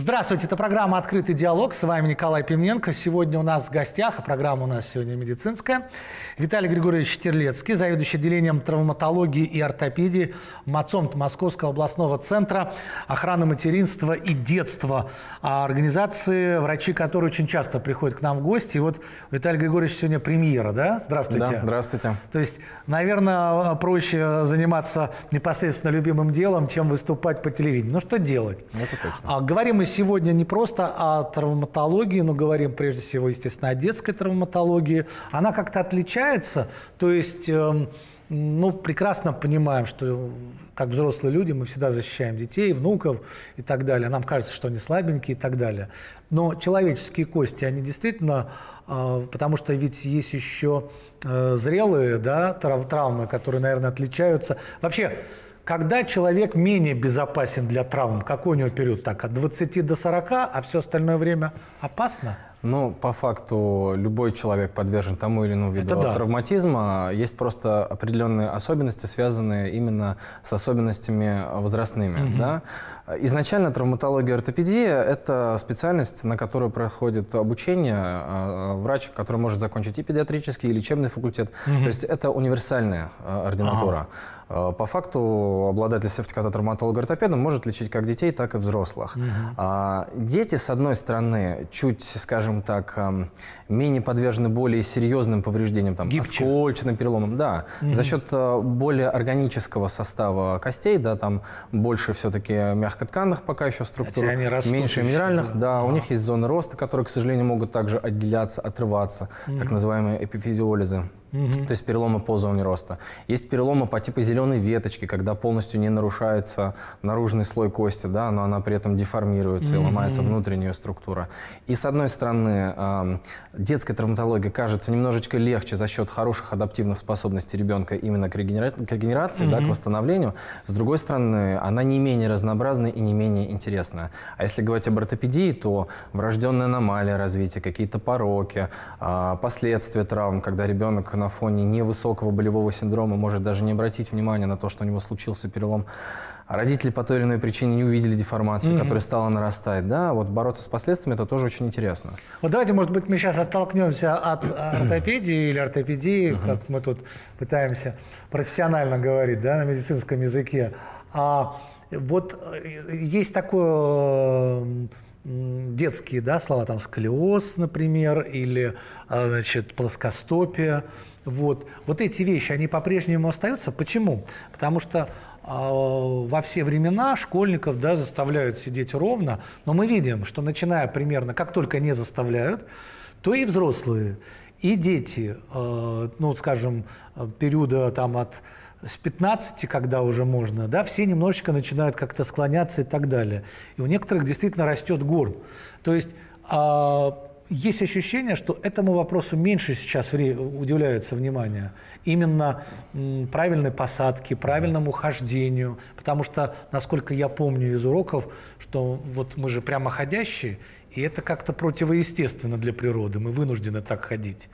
Здравствуйте, это программа «Открытый диалог». С вами Николай Пименко. Сегодня у нас в гостях, а программа у нас сегодня медицинская, Виталий Григорьевич Терлецкий, заведующий отделением травматологии и ортопедии МАЦОМТ Московского областного центра охраны материнства и детства. А организации, врачи, которые очень часто приходят к нам в гости. И вот Виталий Григорьевич сегодня премьера, да? Здравствуйте. Да, здравствуйте. То есть, наверное, проще заниматься непосредственно любимым делом, чем выступать по телевидению. Ну что делать? Это точно. А, говорим мы сегодня не просто о травматологии, но говорим прежде всего, естественно, о детской травматологии. Она как-то отличается, то есть... Эм, ну, прекрасно понимаем, что как взрослые люди мы всегда защищаем детей, внуков и так далее. Нам кажется, что они слабенькие и так далее. Но человеческие кости, они действительно, э, потому что ведь есть еще э, зрелые да, травмы, которые, наверное, отличаются. Вообще, когда человек менее безопасен для травм, какой у него период? Так, от 20 до 40, а все остальное время опасно? Ну, по факту, любой человек подвержен тому или иному виду да. травматизма. Есть просто определенные особенности, связанные именно с особенностями возрастными. Угу. Да? Изначально травматология и ортопедия – это специальность, на которую проходит обучение а, врач, который может закончить и педиатрический, и лечебный факультет. Угу. То есть это универсальная а, ординатура. Ага. По факту обладатель сертификата травматолога-ортопеда может лечить как детей, так и взрослых. Угу. Дети, с одной стороны, чуть, скажем, так, менее подвержены более серьезным повреждениям, там, Гибче. оскольчатым переломам. Да, угу. за счет э, более органического состава костей, да, там больше все-таки мягкотканных пока еще структур, меньше минеральных. Да, да у них есть зоны роста, которые, к сожалению, могут также отделяться, отрываться, угу. так называемые эпифизиолизы. Угу. То есть переломы по зоне роста. Есть переломы по типу зеленой веточки, когда полностью не нарушается наружный слой кости, да, но она при этом деформируется угу. и ломается внутренняя структура. И с одной стороны, детская травматология кажется немножечко легче за счет хороших адаптивных способностей ребенка именно к, регенера... к регенерации, угу. да, к восстановлению. С другой стороны, она не менее разнообразная и не менее интересная. А если говорить об ортопедии, то врожденная аномалия развития, какие-то пороки, э, последствия травм, когда ребенок на фоне невысокого болевого синдрома может даже не обратить внимания на то, что у него случился перелом. А родители по той или иной причине не увидели деформацию, mm-hmm. которая стала нарастать. Да, вот бороться с последствиями это тоже очень интересно. Вот давайте, может быть, мы сейчас оттолкнемся от ортопедии или ортопедии, mm-hmm. как мы тут пытаемся профессионально говорить, да, на медицинском языке. А вот э, есть такое детские да, слова, там сколиоз, например, или а, значит, плоскостопия. Вот. вот эти вещи, они по-прежнему остаются. Почему? Потому что э, во все времена школьников да, заставляют сидеть ровно, но мы видим, что начиная примерно, как только не заставляют, то и взрослые, и дети, э, ну, скажем, периода там от с 15, когда уже можно, да, все немножечко начинают как-то склоняться и так далее. И у некоторых действительно растет горб. То есть э, есть ощущение, что этому вопросу меньше сейчас уделяется внимание. Именно правильной посадке, правильному хождению. Потому что, насколько я помню из уроков, что вот мы же прямоходящие, и это как-то противоестественно для природы. Мы вынуждены так ходить.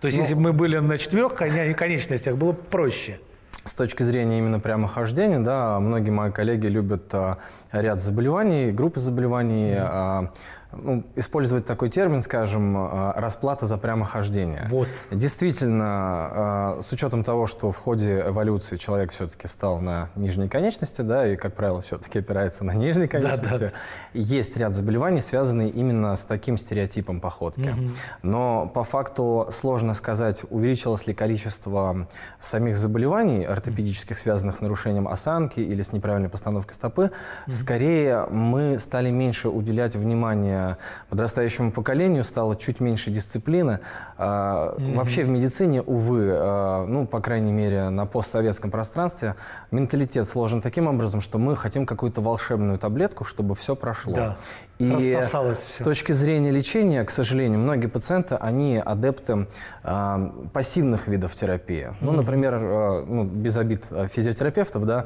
То есть, ну, если бы мы были на четырех конечностях, было бы проще. С точки зрения именно прямохождения, да, многие мои коллеги любят а, ряд заболеваний, группы заболеваний, mm-hmm. а, ну, использовать такой термин, скажем, э, расплата за прямохождение. Вот. Действительно, э, с учетом того, что в ходе эволюции человек все-таки стал на нижней конечности, да, и, как правило, все-таки опирается на нижней конечности, да, да. есть ряд заболеваний, связанные именно с таким стереотипом походки. Угу. Но по факту сложно сказать, увеличилось ли количество самих заболеваний ортопедических, связанных с нарушением осанки или с неправильной постановкой стопы. Угу. Скорее, мы стали меньше уделять внимание подрастающему поколению стало чуть меньше дисциплины. Mm-hmm. Вообще в медицине, увы, а, ну, по крайней мере, на постсоветском пространстве, менталитет сложен таким образом, что мы хотим какую-то волшебную таблетку, чтобы все прошло. Да. И с точки зрения лечения, к сожалению, многие пациенты, они адепты э, пассивных видов терапии. Mm-hmm. Ну, например, э, ну, без обид физиотерапевтов, да,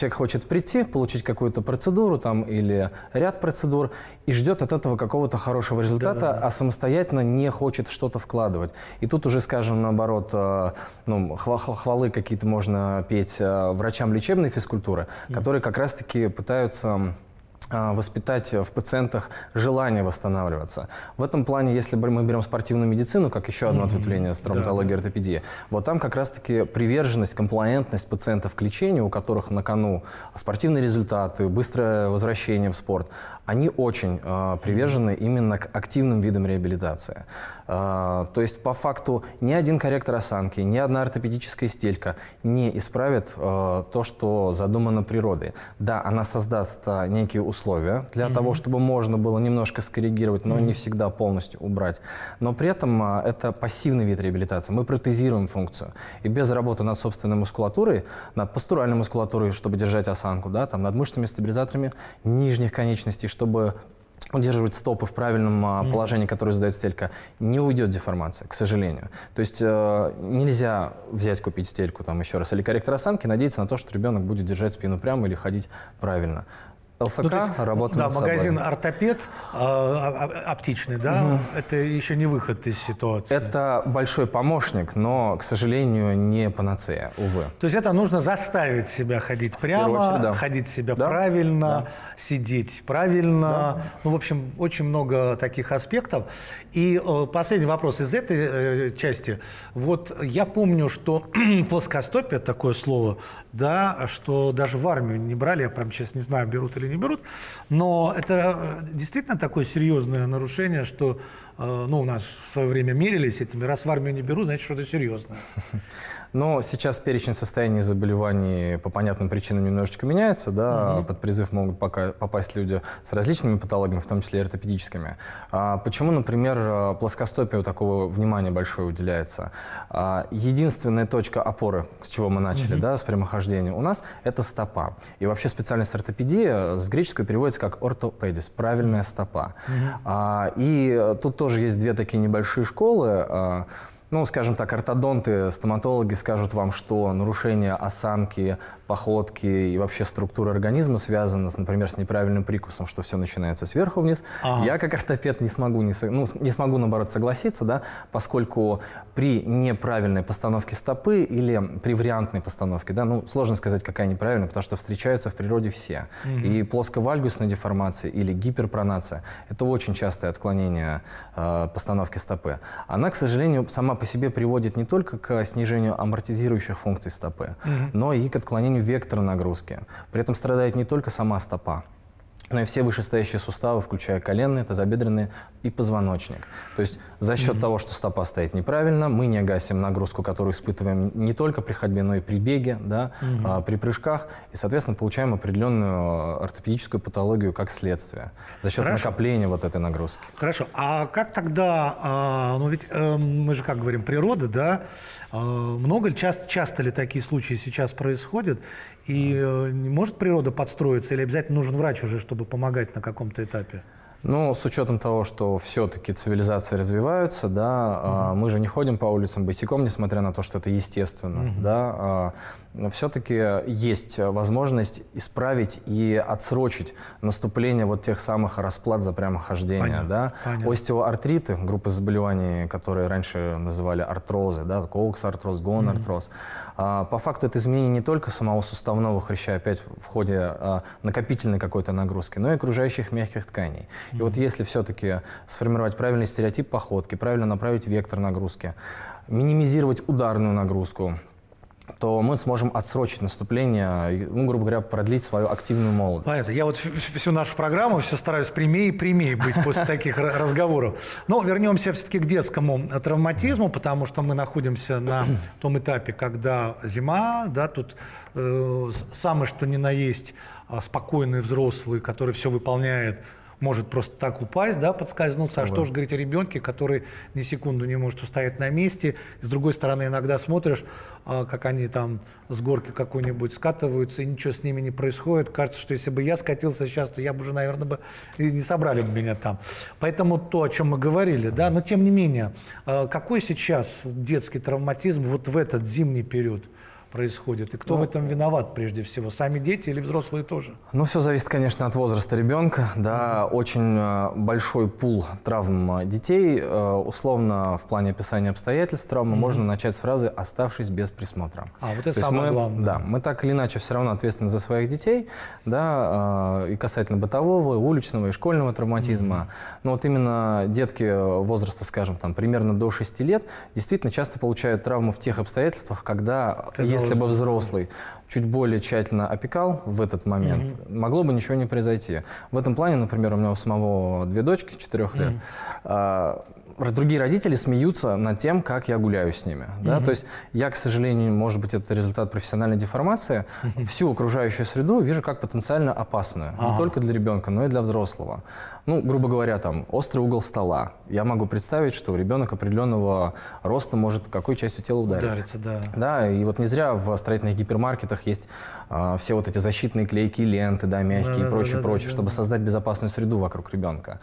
Человек хочет прийти, получить какую-то процедуру там, или ряд процедур и ждет от этого какого-то хорошего результата, да, да, да. а самостоятельно не хочет что-то вкладывать. И тут уже, скажем, наоборот, э, ну, хвалы какие-то можно петь э, врачам лечебной физкультуры, mm. которые как раз-таки пытаются воспитать в пациентах желание восстанавливаться. В этом плане, если мы берем спортивную медицину, как еще одно ответвление травматологии и ортопедии, вот там как раз-таки приверженность, комплаентность пациентов к лечению, у которых на кону спортивные результаты, быстрое возвращение в спорт, они очень э, привержены именно к активным видам реабилитации. Э, то есть, по факту, ни один корректор осанки, ни одна ортопедическая стелька не исправит э, то, что задумано природой. Да, она создаст некие условия для mm-hmm. того, чтобы можно было немножко скоррегировать, но mm-hmm. не всегда полностью убрать. Но при этом э, это пассивный вид реабилитации. Мы протезируем функцию. И без работы над собственной мускулатурой, над постуральной мускулатурой, чтобы держать осанку, да, там, над мышцами, стабилизаторами нижних конечностей, чтобы удерживать стопы в правильном mm. положении, которое задает стелька, не уйдет деформация, к сожалению. То есть э, нельзя взять, купить стельку там еще раз или корректор осанки, надеяться на то, что ребенок будет держать спину прямо или ходить правильно. ЛФК ну, есть, работа Да, магазин собой. ортопед э, оптичный, да, угу. это еще не выход из ситуации. Это большой помощник, но, к сожалению, не панацея, увы. То есть это нужно заставить себя ходить прямо, очередь, да. ходить себя да. правильно, да. сидеть правильно. Да. Ну, в общем, очень много таких аспектов. И э, последний вопрос из этой э, части. Вот я помню, что плоскостопие, такое слово, да, что даже в армию не брали, я прям сейчас не знаю, берут или не берут, но это э, действительно такое серьезное нарушение, что э, ну, у нас в свое время мерились этими, раз в армию не берут, значит, что-то серьезное. Но сейчас перечень состояний заболеваний по понятным причинам немножечко меняется. Да? Угу. Под призыв могут пока попасть люди с различными патологиями, в том числе и ортопедическими. А почему, например, плоскостопию такого внимания большое уделяется? А единственная точка опоры, с чего мы начали, угу. да, с прямохождения, у нас это стопа. И вообще специальность ортопедия с греческого переводится как ортопедис, правильная стопа. Угу. А, и тут тоже есть две такие небольшие школы. Ну, скажем так, ортодонты, стоматологи скажут вам, что нарушение осанки, походки и вообще структуры организма связано, например, с неправильным прикусом, что все начинается сверху вниз. Ага. Я как ортопед не смогу, не, ну, не смогу, наоборот, согласиться, да, поскольку при неправильной постановке стопы или при вариантной постановке, да, ну, сложно сказать, какая неправильная, потому что встречаются в природе все. Угу. И плосковальгусная деформация или гиперпронация – это очень частое отклонение э, постановки стопы. Она, к сожалению, сама по себе приводит не только к снижению амортизирующих функций стопы, угу. но и к отклонению вектора нагрузки. При этом страдает не только сама стопа, но и все вышестоящие суставы, включая коленные, тазобедренные и позвоночник. То есть за счет mm-hmm. того, что стопа стоит неправильно, мы не гасим нагрузку, которую испытываем не только при ходьбе, но и при беге, да, mm-hmm. а, при прыжках, и, соответственно, получаем определенную ортопедическую патологию как следствие за счет Хорошо. накопления вот этой нагрузки. Хорошо. А как тогда, а, ну ведь э, мы же как говорим, природа, да, а, много, часто, часто ли такие случаи сейчас происходят? И э, может природа подстроиться или обязательно нужен врач уже, чтобы помогать на каком-то этапе? Ну, с учетом того, что все-таки цивилизации развиваются, да, угу. мы же не ходим по улицам босиком, несмотря на то, что это естественно, угу. да, а, все-таки есть возможность исправить и отсрочить наступление вот тех самых расплат за прямохождение, понятно, да. Понятно. Остеоартриты, группа заболеваний, которые раньше называли артрозы, да, коукс-артроз, гон-артроз, угу. По факту это изменение не только самого суставного хряща опять в ходе накопительной какой-то нагрузки, но и окружающих мягких тканей. И вот если все-таки сформировать правильный стереотип походки, правильно направить вектор нагрузки, минимизировать ударную нагрузку, то мы сможем отсрочить наступление, ну, грубо говоря, продлить свою активную молодость. Понятно. Я вот всю нашу программу все стараюсь прямее и прямее быть после таких разговоров. Но вернемся все-таки к детскому травматизму, потому что мы находимся на том этапе, когда зима, да, тут э, самое что ни на есть а, спокойный взрослый, который все выполняет может просто так упасть, да, подскользнуться. А что же говорить о ребенке, который ни секунду не может устоять на месте. С другой стороны, иногда смотришь, а, как они там с горки какой-нибудь скатываются, и ничего с ними не происходит. Кажется, что если бы я скатился сейчас, то я бы уже, наверное, бы и не собрали бы меня там. Поэтому то, о чем мы говорили, да, но тем не менее, а, какой сейчас детский травматизм вот в этот зимний период? Происходит? И кто ну, в этом виноват прежде всего? Сами дети или взрослые тоже? Ну, все зависит, конечно, от возраста ребенка. Да, mm-hmm. очень э, большой пул травм э, детей. Э, условно, в плане описания обстоятельств травмы mm-hmm. можно начать с фразы «оставшись без присмотра». А, вот это самое мы, главное. Да, мы так или иначе все равно ответственны за своих детей, да, и касательно бытового, и уличного, и школьного травматизма. Mm-hmm. Но вот именно детки возраста, скажем, там, примерно до 6 лет, действительно часто получают травму в тех обстоятельствах, когда, Казалось если бы взрослый чуть более тщательно опекал в этот момент, mm-hmm. могло бы ничего не произойти. В этом плане, например, у меня у самого две дочки четырех лет. Mm-hmm другие родители смеются над тем, как я гуляю с ними. Mm-hmm. Да? То есть я, к сожалению, может быть, это результат профессиональной деформации, mm-hmm. всю окружающую среду вижу как потенциально опасную. Ага. Не только для ребенка, но и для взрослого. Ну, грубо говоря, там, острый угол стола. Я могу представить, что ребенок определенного роста может какой частью тела удариться. Удариться, да. Да, и вот не зря в строительных гипермаркетах есть а, все вот эти защитные клейкие ленты, да, мягкие да, и прочее, да, прочее, да, чтобы да. создать безопасную среду вокруг ребенка.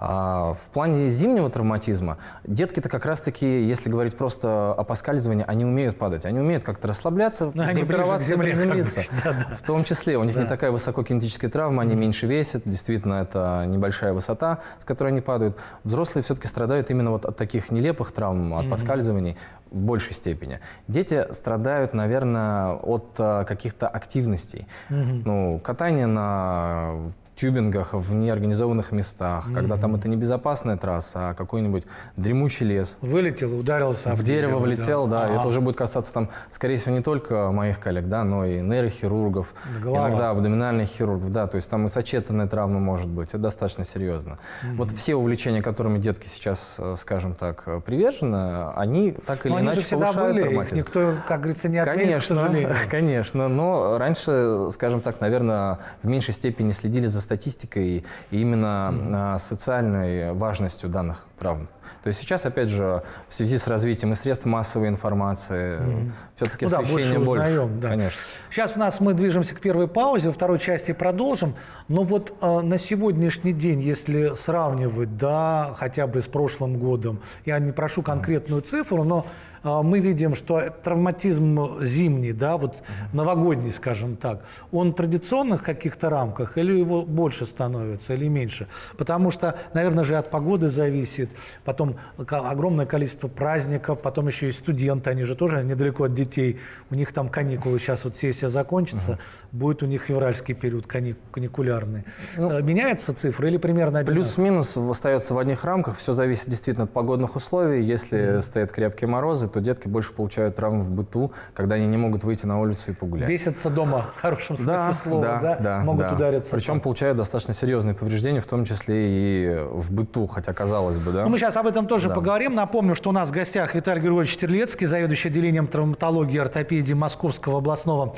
А в плане зимнего травматизма, детки-то как раз-таки, если говорить просто о поскальзывании, они умеют падать, они умеют как-то расслабляться, Но они группироваться и приземлиться. Да, да. В том числе, у них да. не такая высококинетическая травма, они меньше весят, действительно, это небольшая высота, с которой они падают. Взрослые все-таки страдают именно вот от таких нелепых травм, от mm-hmm. поскальзываний в большей степени. Дети страдают, наверное, от а, каких-то активностей. Mm-hmm. Ну, катание на тюбингах в неорганизованных местах, mm-hmm. когда там это не безопасная трасса, а какой-нибудь дремучий лес. Вылетел, ударился. В дерево влетел, да, это уже будет касаться там, скорее всего, не только моих коллег, да, но и нейрохирургов, Голова. иногда абдоминальных хирургов, да, то есть там и сочетанная травма может быть, это достаточно серьезно. Mm-hmm. Вот все увлечения, которыми детки сейчас, э, скажем так, привержены, они так или но иначе они же всегда были, их никто, как говорится, не отменит, конечно, к сожалению. Конечно, но раньше, скажем так, наверное, в меньшей степени следили за статистикой и именно mm-hmm. социальной важностью данных травм. То есть сейчас, опять же, в связи с развитием и средств массовой информации, mm-hmm. все-таки ну, освещение да, больше. Узнаем, да. Конечно. Сейчас у нас мы движемся к первой паузе, во второй части продолжим. Но вот э, на сегодняшний день, если сравнивать, да, хотя бы с прошлым годом, я не прошу конкретную цифру, но а, мы видим, что травматизм зимний, да, вот новогодний, скажем так, он в традиционных каких-то рамках или его больше становится, или меньше? Потому что, наверное же, от погоды зависит, потом огромное количество праздников, потом еще и студенты, они же тоже недалеко от детей, у них там каникулы, сейчас вот сессия закончится, uh-huh. будет у них февральский период каникулярный. Ну, э, Меняется цифра или примерно Плюс-минус остается в одних рамках, все зависит действительно от погодных условий, если uh-huh. стоят крепкие морозы, то детки больше получают травмы в быту, когда они не могут выйти на улицу и погулять. Бесятся дома, в хорошем смысле да, слова, да? да? да могут да. удариться. Причем там. получают достаточно серьезные повреждения, в том числе и в быту, хотя казалось бы, да. Ну, мы сейчас об этом тоже да. поговорим. Напомню, что у нас в гостях Виталий Григорьевич Терлецкий, заведующий отделением травматологии и ортопедии Московского областного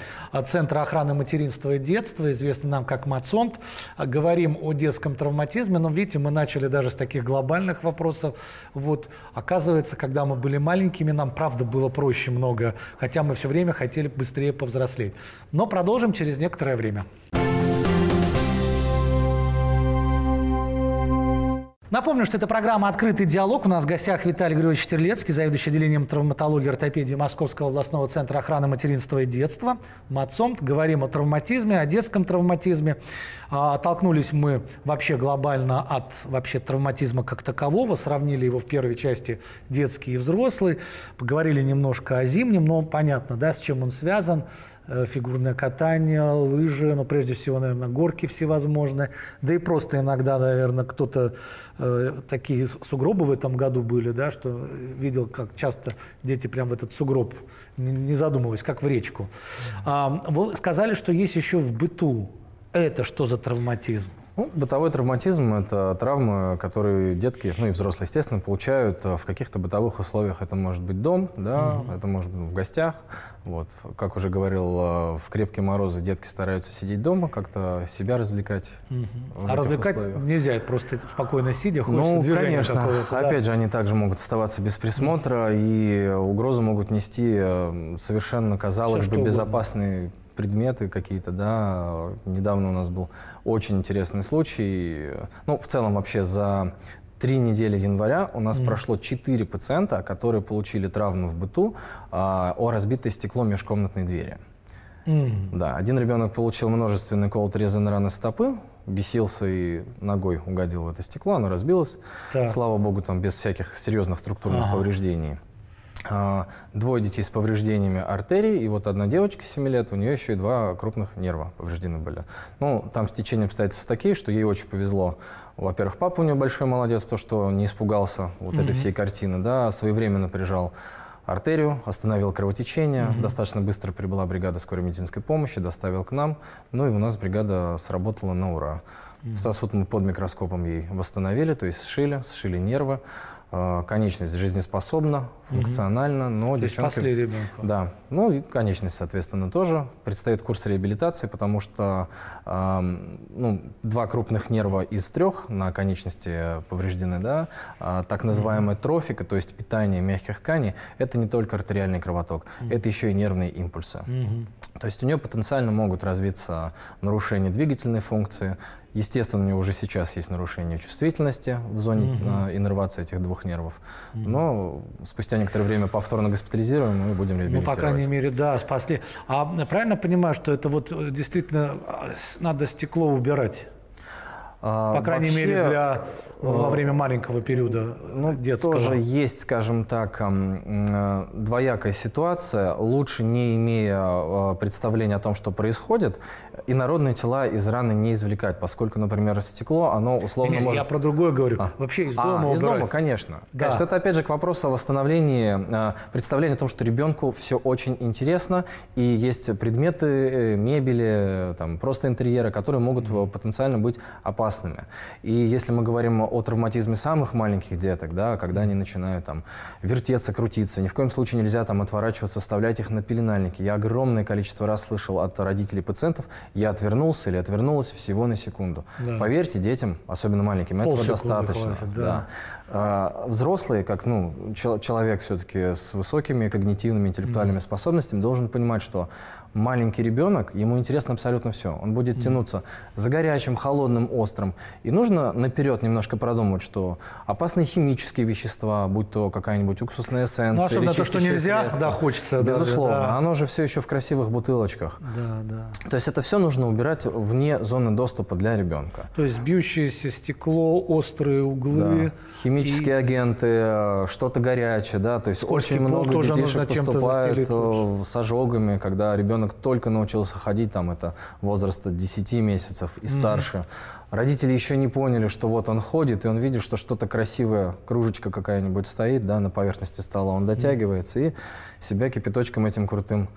центра охраны материнства и детства, известный нам как МАЦОНТ. Говорим о детском травматизме, но видите, мы начали даже с таких глобальных вопросов. Вот, оказывается, когда мы были маленькими, нам правда было проще много, хотя мы все время хотели быстрее повзрослеть. Но продолжим через некоторое время. Напомню, что это программа «Открытый диалог». У нас в гостях Виталий Григорьевич Терлецкий, заведующий отделением травматологии и ортопедии Московского областного центра охраны материнства и детства. МАЦОМТ. Говорим о травматизме, о детском травматизме. А, оттолкнулись мы вообще глобально от вообще травматизма как такового, сравнили его в первой части детский и взрослый, поговорили немножко о зимнем, но понятно, да, с чем он связан – фигурное катание, лыжи, но прежде всего, наверное, горки всевозможные. Да и просто иногда, наверное, кто-то э, такие сугробы в этом году были, да, что видел, как часто дети прям в этот сугроб, не, не задумываясь, как в речку. А, вы сказали, что есть еще в быту. Это что за травматизм? Ну, бытовой травматизм – это травмы, которые детки, ну и взрослые, естественно, получают в каких-то бытовых условиях. Это может быть дом, да, угу. это может быть в гостях. Вот. Как уже говорил, э, в крепкие морозы детки стараются сидеть дома, как-то себя развлекать. Угу. А развлекать условиях. нельзя, просто спокойно сидя, Ну, конечно. Опять да? же, они также могут оставаться без присмотра, угу. и угрозу могут нести э, совершенно, казалось Все, бы, безопасные угодно предметы какие-то, да. Недавно у нас был очень интересный случай. Ну, в целом вообще за три недели января у нас mm. прошло четыре пациента, которые получили травму в быту а, о разбитое стекло межкомнатной двери. Mm. Да, один ребенок получил множественные колото-резанные раны стопы, бесился и ногой угодил в это стекло, оно разбилось. Да. Слава богу, там без всяких серьезных структурных ага. повреждений. А, двое детей с повреждениями артерий, и вот одна девочка 7 лет, у нее еще и два крупных нерва повреждены были. Ну, там стечение обстоятельств такие, что ей очень повезло. Во-первых, папа у нее большой молодец, то, что не испугался вот mm-hmm. этой всей картины, да, своевременно прижал артерию, остановил кровотечение. Mm-hmm. Достаточно быстро прибыла бригада скорой медицинской помощи, доставил к нам. Ну и у нас бригада сработала на ура. Сосуд мы под микроскопом ей восстановили, то есть сшили, сшили нервы. Э, конечность жизнеспособна, функциональна, угу. но То девчонки... спасли ребенка. Да, ну и конечность, соответственно, тоже. Предстоит курс реабилитации, потому что э, ну, два крупных нерва из трех на конечности повреждены, да, а, так называемая угу. трофика, то есть питание мягких тканей, это не только артериальный кровоток, угу. это еще и нервные импульсы. Угу. То есть у нее потенциально могут развиться нарушения двигательной функции, Естественно, у него уже сейчас есть нарушение чувствительности в зоне угу. э, иннервации этих двух нервов. Угу. Но спустя некоторое время повторно госпитализируем, мы будем реабилитировать. Ну, по крайней мере, да, спасли. А правильно понимаю, что это вот э, действительно а, надо стекло убирать? А, По крайней вообще, мере, для во э, время маленького периода ну, детского. Тоже есть, скажем так, э, двоякая ситуация. Лучше, не имея э, представления о том, что происходит, инородные тела из раны не извлекать, поскольку, например, стекло, оно условно не, может... Я про другое говорю. А. Вообще из дома а, Из дома, конечно. Да. Конечно, это опять же к вопросу о восстановлении представления о том, что ребенку все очень интересно, и есть предметы, мебели, там, просто интерьера, которые могут mm-hmm. потенциально быть опасными. И если мы говорим о травматизме самых маленьких деток, да, когда они начинают там вертеться, крутиться. Ни в коем случае нельзя там отворачиваться, оставлять их на пеленальнике. Я огромное количество раз слышал от родителей пациентов, я отвернулся или отвернулась всего на секунду. Да. Поверьте, детям, особенно маленьким, Пол этого достаточно. Хватит, да. Да. А, взрослые, как ну, человек все-таки с высокими когнитивными, интеллектуальными mm-hmm. способностями, должен понимать, что маленький ребенок, ему интересно абсолютно все. Он будет mm-hmm. тянуться за горячим, холодным, острым. И нужно наперед немножко продумать, что опасные химические вещества, будь то какая-нибудь уксусная эссенция, ну, особенно то, что нельзя, средства, да, хочется. Безусловно, даже, да. оно же все еще в красивых бутылочках. Да, да. То есть это все нужно убирать вне зоны доступа для ребенка. То есть бьющееся стекло, острые углы. Да. Химические и... агенты, что-то горячее, да, то есть Скользкий очень много детишек поступает э, с ожогами, когда ребенок ребенок только научился ходить, там это возраста 10 месяцев и старше, mm-hmm. родители еще не поняли, что вот он ходит, и он видит, что что-то красивое, кружечка какая-нибудь стоит да, на поверхности стола, он дотягивается mm-hmm. и себя кипяточком этим крутым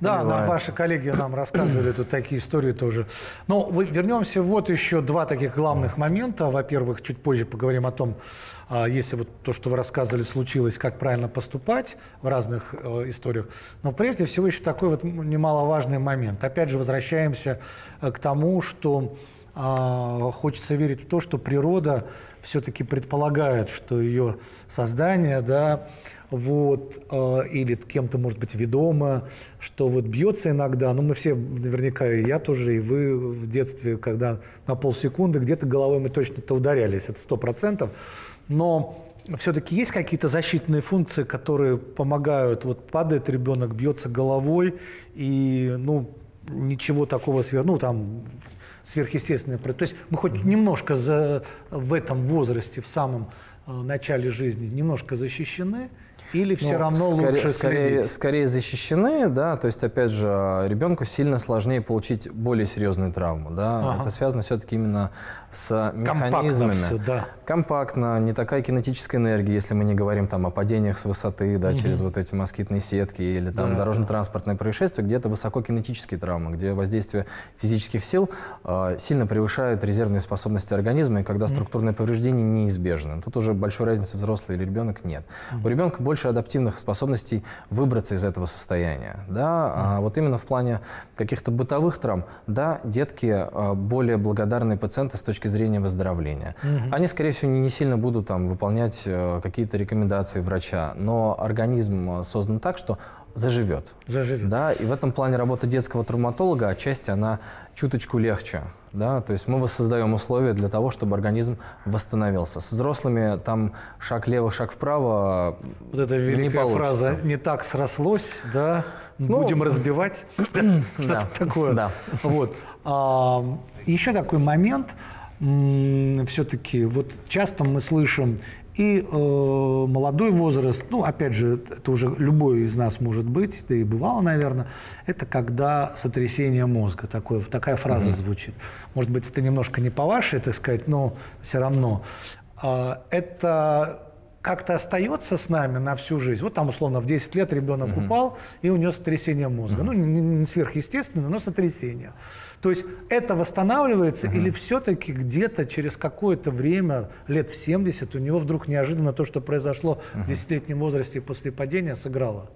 Да, нам ваши коллеги нам рассказывали тут такие истории тоже. Но вы, вернемся, вот еще два таких главных момента. Во-первых, чуть позже поговорим о том, если вот то, что вы рассказывали, случилось, как правильно поступать в разных э, историях. Но прежде всего еще такой вот немаловажный момент. Опять же, возвращаемся э, к тому, что э, хочется верить в то, что природа все-таки предполагает, что ее создание, да, вот, э, или кем-то, может быть, ведомо, что вот бьется иногда, ну, мы все, наверняка, и я тоже, и вы в детстве, когда на полсекунды где-то головой мы точно-то ударялись, это сто процентов, но все-таки есть какие-то защитные функции, которые помогают, вот падает ребенок, бьется головой, и, ну, ничего такого сверх, ну, там, сверхъестественное. То есть мы хоть немножко за, в этом возрасте, в самом э, начале жизни, немножко защищены, или все ну, равно скорее, лучше скорее, следить? Скорее защищены, да, то есть, опять же, ребенку сильно сложнее получить более серьезную травму, да, ага. это связано все-таки именно с механизмами. Компактно, все, да. Компактно, не такая кинетическая энергия, если мы не говорим там о падениях с высоты, да, угу. через вот эти москитные сетки или там да, дорожно-транспортное происшествие, где-то высококинетические травмы, где воздействие физических сил э, сильно превышает резервные способности организма, и когда структурное повреждение неизбежно. Тут уже большой разницы взрослый или ребенок нет. Угу. У ребенка больше адаптивных способностей выбраться из этого состояния, да, а вот именно в плане каких-то бытовых травм, да, детки э, более благодарные пациенты с точки зрения выздоровления. Угу. Они, скорее всего, не, не сильно будут там, выполнять э, какие-то рекомендации врача, но организм э, создан так, что заживет. Заживет. Да, и в этом плане работа детского травматолога отчасти она чуточку легче. Да? То есть мы воссоздаем условия для того, чтобы организм восстановился. С взрослыми там шаг лево, шаг вправо Вот эта великая не фраза «не так срослось», да, ну, будем разбивать, что-то такое. Да. Вот. А, еще такой момент, все-таки, вот часто мы слышим и э, молодой возраст, ну, опять же, это уже любой из нас может быть, да и бывало, наверное, это когда сотрясение мозга, такое, такая фраза mm-hmm. звучит. Может быть, это немножко не по вашей, так сказать, но все равно. Э, это как-то остается с нами на всю жизнь. Вот там, условно, в 10 лет ребенок mm-hmm. упал, и у него сотрясение мозга. Mm-hmm. Ну, не, не сверхъестественное, но сотрясение. То есть это восстанавливается угу. или все-таки где-то через какое-то время, лет в 70, у него вдруг неожиданно то, что произошло угу. в 10-летнем возрасте после падения, сыграло?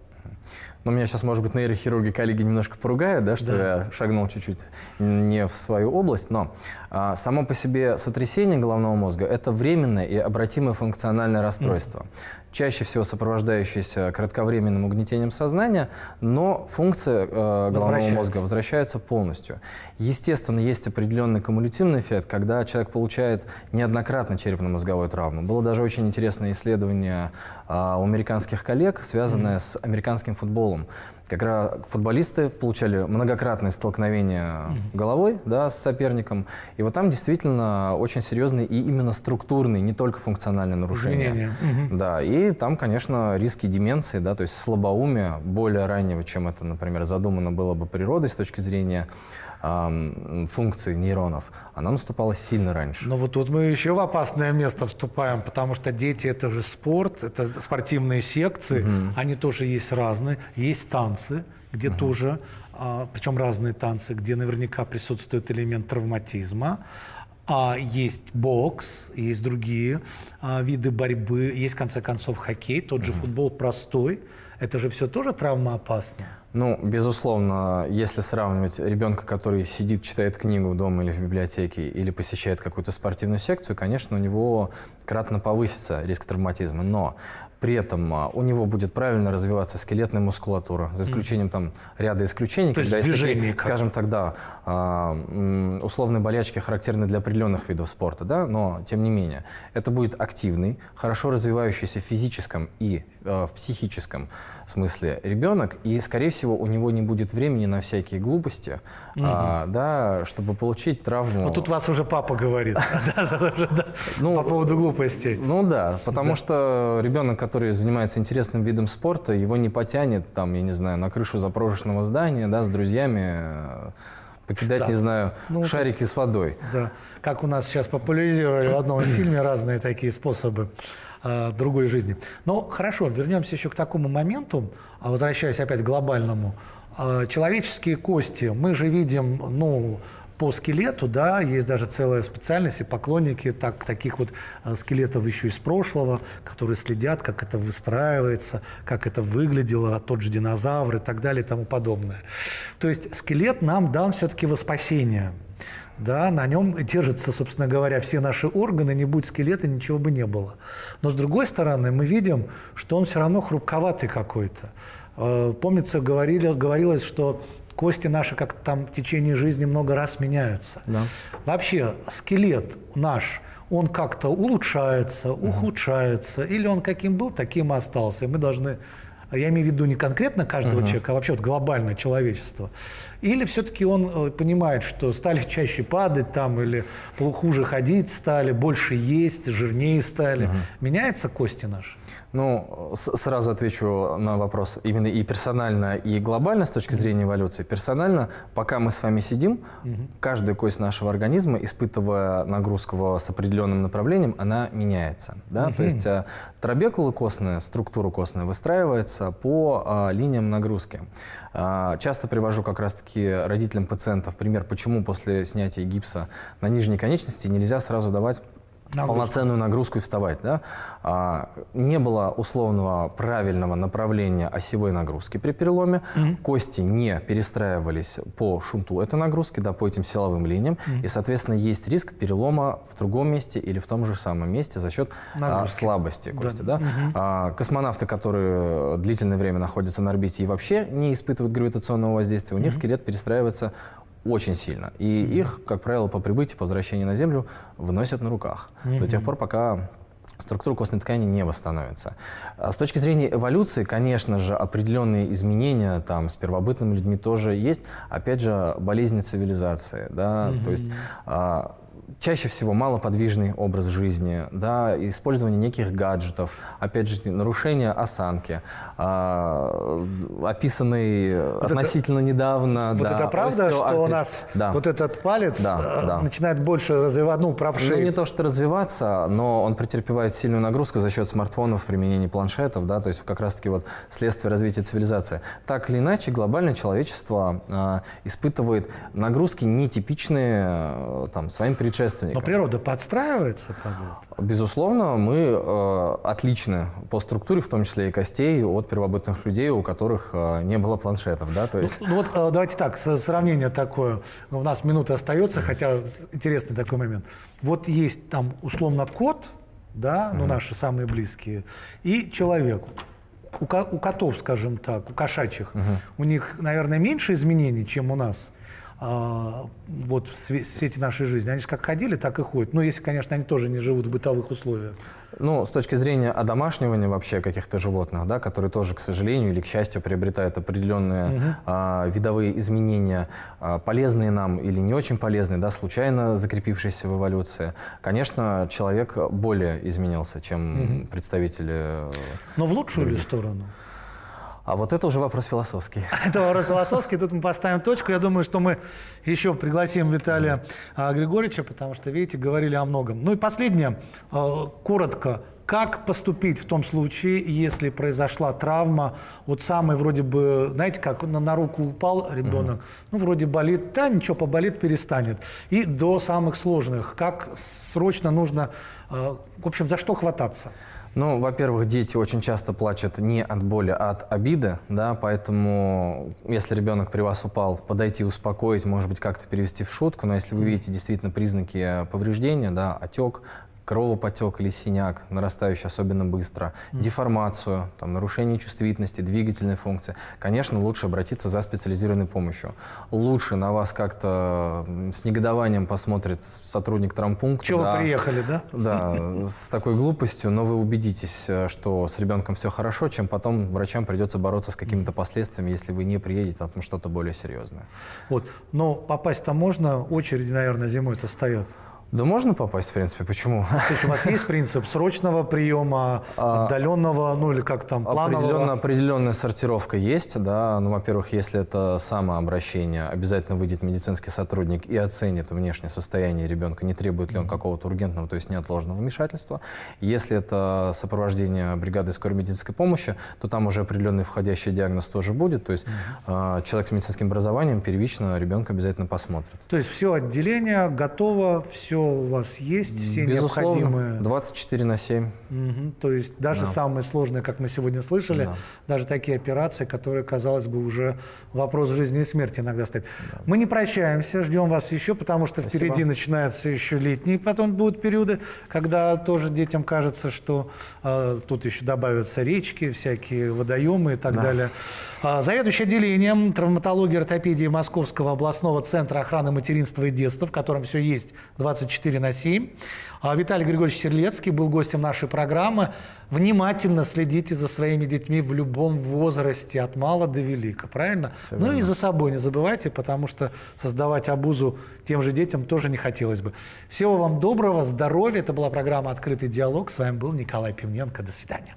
Ну, меня сейчас, может быть, нейрохирурги коллеги немножко поругают, да, что да. я шагнул чуть-чуть не в свою область, но а, само по себе сотрясение головного мозга – это временное и обратимое функциональное расстройство. Mm чаще всего сопровождающиеся кратковременным угнетением сознания, но функция э, головного мозга возвращается полностью. Естественно, есть определенный кумулятивный эффект, когда человек получает неоднократно черепно-мозговую травму. Было даже очень интересное исследование э, у американских коллег, связанное mm-hmm. с американским футболом как раз футболисты получали многократные столкновения головой да, с соперником. И вот там действительно очень серьезные и именно структурные, не только функциональные нарушения. Mm-hmm. Да, и там, конечно, риски деменции, да, то есть слабоумия более раннего, чем это, например, задумано было бы природой с точки зрения функции нейронов, она наступала сильно раньше. Но вот тут мы еще в опасное место вступаем, потому что дети это же спорт, это спортивные секции, угу. они тоже есть разные, есть танцы, где угу. тоже, а, причем разные танцы, где наверняка присутствует элемент травматизма. А есть бокс, есть другие а, виды борьбы, есть в конце концов хоккей, тот же футбол простой. Это же все тоже травмоопасно. Ну, безусловно, если сравнивать ребенка, который сидит, читает книгу дома или в библиотеке, или посещает какую-то спортивную секцию, конечно, у него кратно повысится риск травматизма. Но при этом а, у него будет правильно развиваться скелетная мускулатура, за исключением там ряда исключений, То когда есть, есть такие, скажем тогда, условные болячки характерны для определенных видов спорта, да, но тем не менее это будет активный, хорошо развивающийся в физическом и э, в психическом смысле ребенок, и, скорее всего, у него не будет времени на всякие глупости, угу. а, да, чтобы получить травму. Вот тут вас уже папа говорит ну, по поводу глупостей. Ну да, потому что ребенок, который занимается интересным видом спорта, его не потянет, там, я не знаю, на крышу запороженного здания, да, с друзьями, э, покидать, не знаю, ну, шарики с водой. Да, как у нас сейчас популяризировали в одном фильме разные такие способы э, другой жизни. Но хорошо, вернемся еще к такому моменту, а возвращаясь опять к глобальному. Э, человеческие кости, мы же видим, ну, по скелету, да, есть даже целая специальность, и поклонники так, таких вот э, скелетов еще из прошлого, которые следят, как это выстраивается, как это выглядело, тот же динозавр и так далее и тому подобное. То есть скелет нам дан все-таки во спасение да, на нем держатся, собственно говоря, все наши органы, не будь скелета, ничего бы не было. Но с другой стороны, мы видим, что он все равно хрупковатый какой-то. Э, помнится, говорили, говорилось, что кости наши как там в течение жизни много раз меняются. Да. Вообще скелет наш, он как-то улучшается, ухудшается, или он каким был, таким и остался. И мы должны я имею в виду не конкретно каждого uh-huh. человека, а вообще вот глобальное человечество. Или все-таки он э, понимает, что стали чаще падать там, или хуже ходить стали, больше есть, жирнее стали. Uh-huh. Меняются кости наши? Ну, сразу отвечу на вопрос именно и персонально, и глобально с точки зрения эволюции. Персонально, пока мы с вами сидим, угу. каждая кость нашего организма, испытывая нагрузку с определенным направлением, она меняется. Да? Угу. То есть а, трабекула костная, структура костная выстраивается по а, линиям нагрузки. А, часто привожу как раз-таки родителям пациентов пример, почему после снятия гипса на нижней конечности нельзя сразу давать нагрузку. полноценную нагрузку и вставать. Да? А, не было условного правильного направления осевой нагрузки при переломе. Mm-hmm. Кости не перестраивались по шунту этой нагрузки, да, по этим силовым линиям. Mm-hmm. И, соответственно, есть риск перелома в другом месте или в том же самом месте за счет а, слабости кости. Да. Да? Mm-hmm. А, космонавты, которые длительное время находятся на орбите и вообще не испытывают гравитационного воздействия, у них скелет перестраивается очень сильно. И mm-hmm. их, как правило, по прибытии, по возвращении на Землю выносят на руках. Mm-hmm. До тех пор, пока структура костной ткани не восстановится. А с точки зрения эволюции, конечно же, определенные изменения там с первобытными людьми тоже есть. Опять же, болезни цивилизации, да, mm-hmm. то есть чаще всего малоподвижный образ жизни, да, использование неких гаджетов, опять же, нарушение осанки, э, описанный вот относительно это, недавно. Вот да, это правда, что у нас да. вот этот палец да, э, да. начинает больше развиваться, ну, правши? Ну, не то, что развиваться, но он претерпевает сильную нагрузку за счет смартфонов, применения планшетов, да, то есть как раз-таки вот следствие развития цивилизации. Так или иначе, глобальное человечество э, испытывает нагрузки нетипичные э, там, своим предшественникам предшественникам. Но природа подстраивается под это? Безусловно, мы э, отличны по структуре, в том числе и костей, от первобытных людей, у которых э, не было планшетов. Да? То есть... ну, ну вот э, давайте так, сравнение такое. У нас минута остается, хотя интересный такой момент. Вот есть там условно кот, да, ну mm-hmm. наши самые близкие, и человек. У, котов, скажем так, у кошачьих, угу. у них, наверное, меньше изменений, чем у нас – вот в свете нашей жизни. Они же как ходили, так и ходят. Ну, если, конечно, они тоже не живут в бытовых условиях. Ну, с точки зрения одомашнивания вообще каких-то животных, да, которые тоже, к сожалению или к счастью, приобретают определенные угу. а, видовые изменения, а, полезные нам или не очень полезные, да, случайно закрепившиеся в эволюции, конечно, человек более изменился, чем угу. представители... Но в лучшую других. ли сторону? А вот это уже вопрос философский. Это вопрос философский. Тут мы поставим точку. Я думаю, что мы еще пригласим Виталия а, Григорьевича, потому что, видите, говорили о многом. Ну и последнее, а, коротко. Как поступить в том случае, если произошла травма, вот самый вроде бы, знаете, как на, на руку упал ребенок, угу. ну вроде болит, да, ничего, поболит, перестанет. И до самых сложных, как срочно нужно, а, в общем, за что хвататься? Ну, во-первых, дети очень часто плачут не от боли, а от обиды, да, поэтому если ребенок при вас упал, подойти, успокоить, может быть, как-то перевести в шутку, но если вы видите действительно признаки повреждения, да, отек, кровопотек или синяк, нарастающий особенно быстро, mm. деформацию, там, нарушение чувствительности, двигательной функции, конечно, лучше обратиться за специализированной помощью. Лучше на вас как-то с негодованием посмотрит сотрудник травмпункта. Чего да, вы приехали, да? Да, с такой глупостью, но вы убедитесь, э, что с ребенком все хорошо, чем потом врачам придется бороться с какими-то последствиями, если вы не приедете, а там что-то более серьезное. Вот, но попасть-то можно, очереди, наверное, зимой-то стоят. Да можно попасть, в принципе, почему? То есть у вас есть принцип срочного приема, а, отдаленного, ну или как там, планового? Определенно, определенная сортировка есть, да. Ну, во-первых, если это самообращение, обязательно выйдет медицинский сотрудник и оценит внешнее состояние ребенка, не требует ли он какого-то ургентного, то есть неотложного вмешательства. Если это сопровождение бригады скорой медицинской помощи, то там уже определенный входящий диагноз тоже будет, то есть mm-hmm. человек с медицинским образованием первично ребенка обязательно посмотрит. То есть все отделение готово, все у вас есть, все Безусловно, необходимые? 24 на 7. Угу, то есть даже да. самые сложные, как мы сегодня слышали, да. даже такие операции, которые, казалось бы, уже вопрос жизни и смерти иногда стоит. Да. Мы не прощаемся, ждем вас еще, потому что Спасибо. впереди начинаются еще летние, потом будут периоды, когда тоже детям кажется, что э, тут еще добавятся речки, всякие водоемы и так да. далее. А, заведующий отделением травматологии и ортопедии Московского областного центра охраны материнства и детства, в котором все есть 24 на 7. А, Виталий Григорьевич Терлецкий был гостем нашей программы. Внимательно следите за своими детьми в любом возрасте, от мала до велика, правильно? Все ну и за собой не забывайте, потому что создавать обузу тем же детям тоже не хотелось бы. Всего вам доброго, здоровья. Это была программа «Открытый диалог». С вами был Николай Пивненко. До свидания.